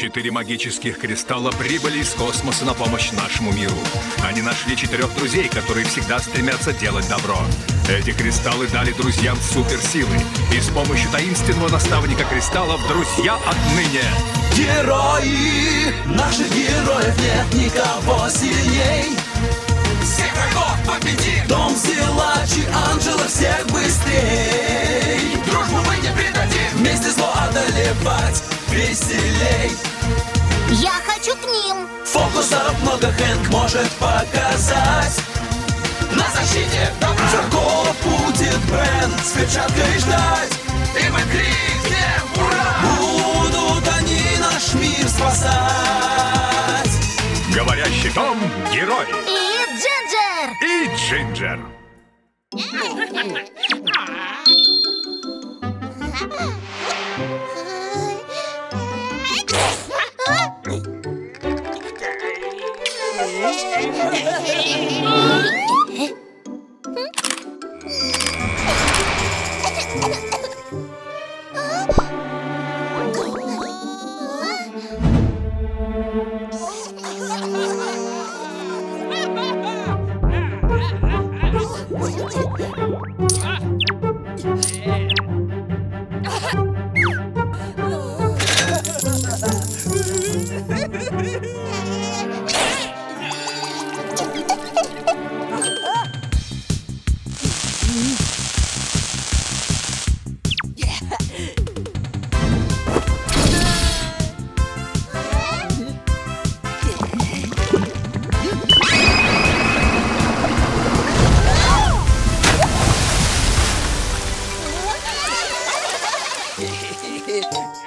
Четыре магических кристалла прибыли из космоса на помощь нашему миру. Они нашли четырех друзей, которые всегда стремятся делать добро. Эти кристаллы дали друзьям суперсилы. И с помощью таинственного наставника кристаллов друзья отныне... Герои! Наших героев нет никого сильней! Всех врагов победи! Дом Зилачи, Анджела всех быстрей! Дружбу мы не предадим! Вместе зло одолевать веселей! Я хочу к ним! Фокусов много Хэнк может показать! На защите добра! Врагов будет Брэн с перчаткой ждать! И мы крикнем ура! Будут они наш мир спасать! Говорящий Том — герой! И Джинджер! И Джинджер! it.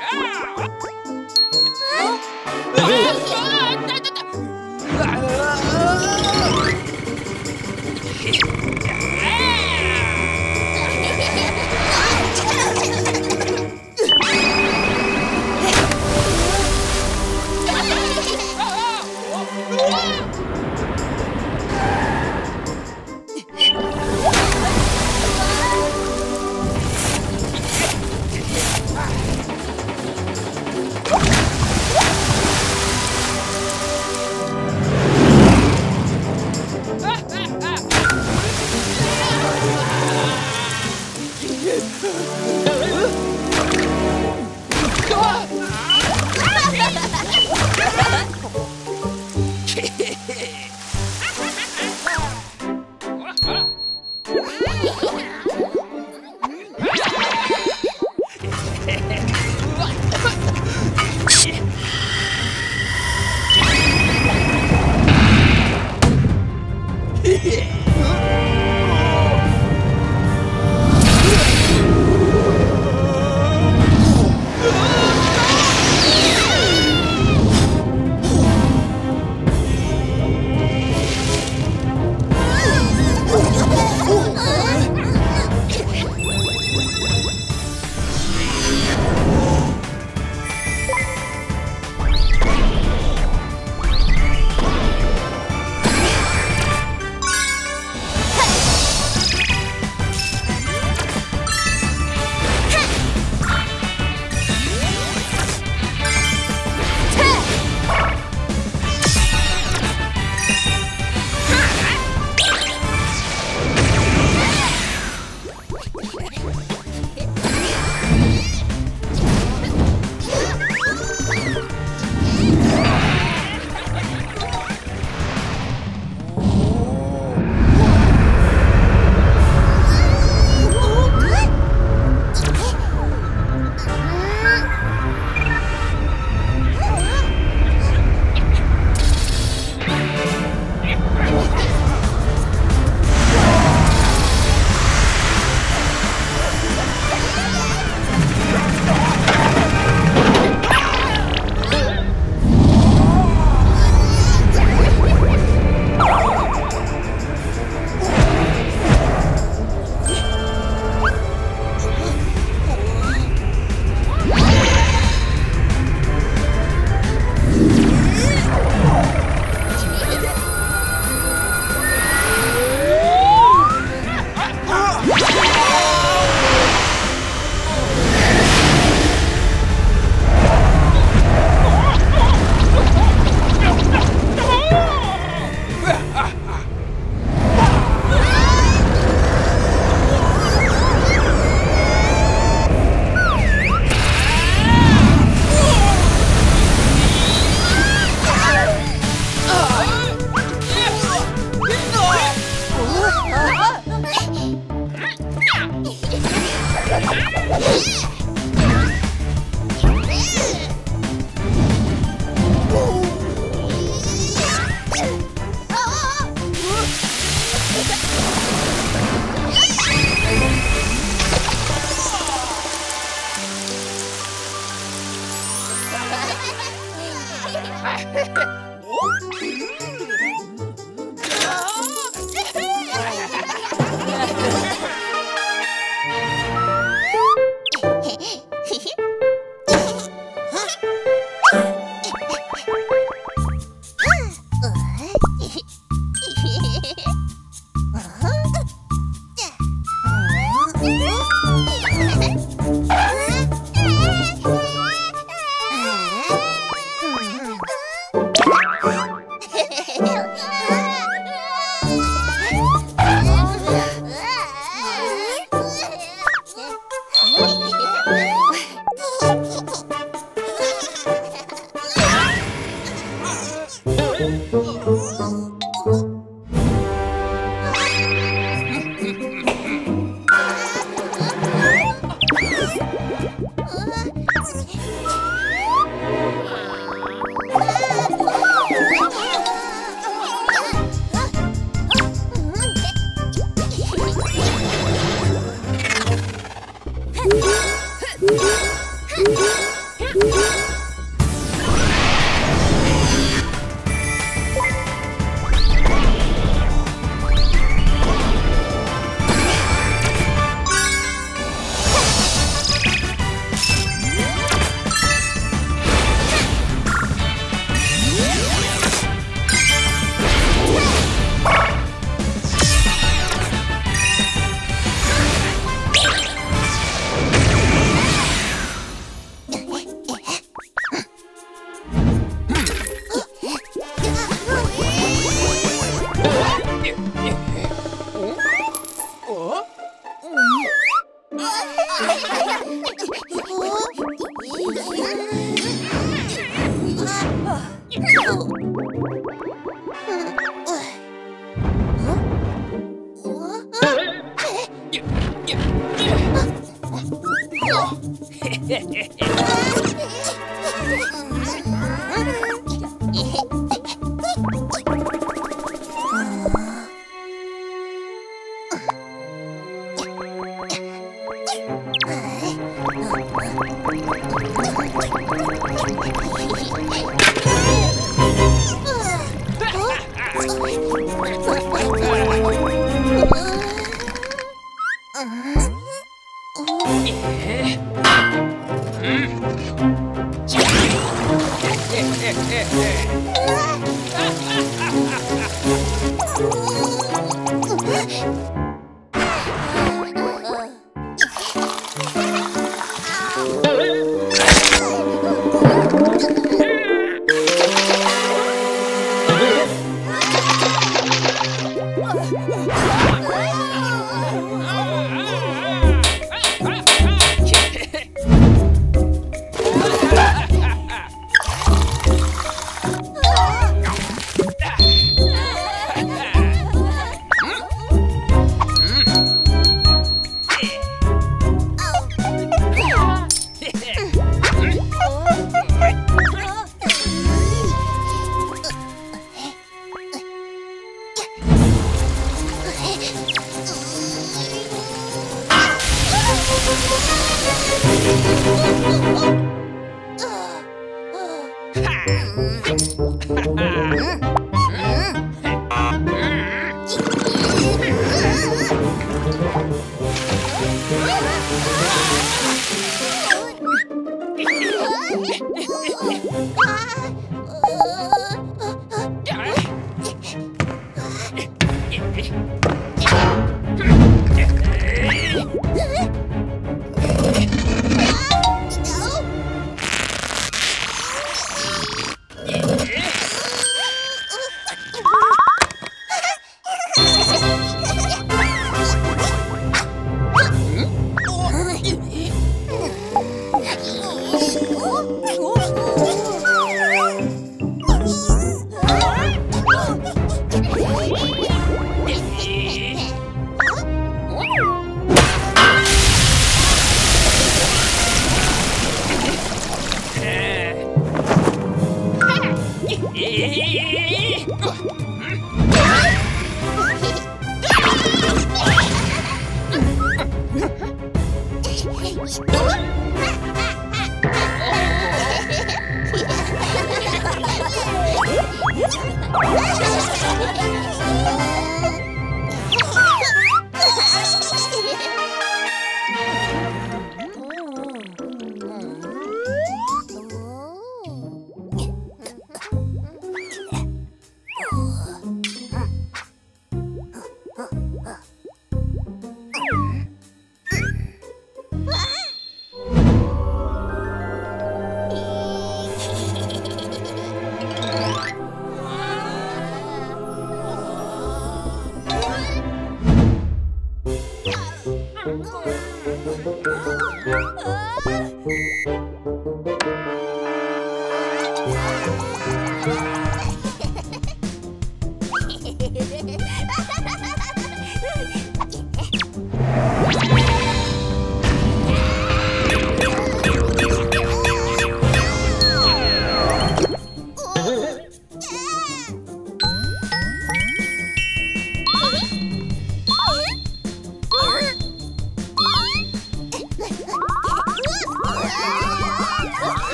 yeah, eh.